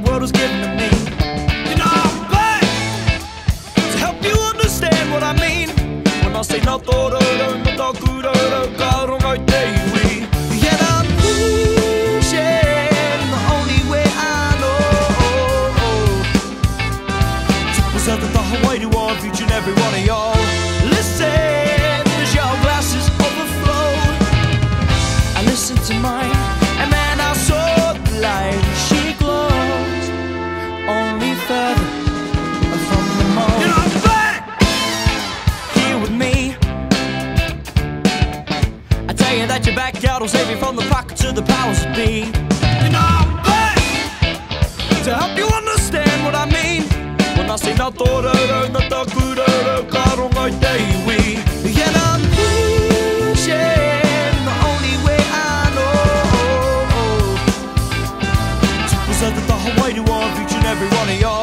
was given to me. You know I'm back to help you understand what I mean when I say no todo, no takuro, karo ngai te save you from the pockets of the powers that be. Know, I'm back to help you understand what I mean. When I say na torero, na takurero, ka ora ai te iwi. Yeah, I'm pushing the only way I know to preserve taha wairua of each and every one of y'all.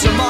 To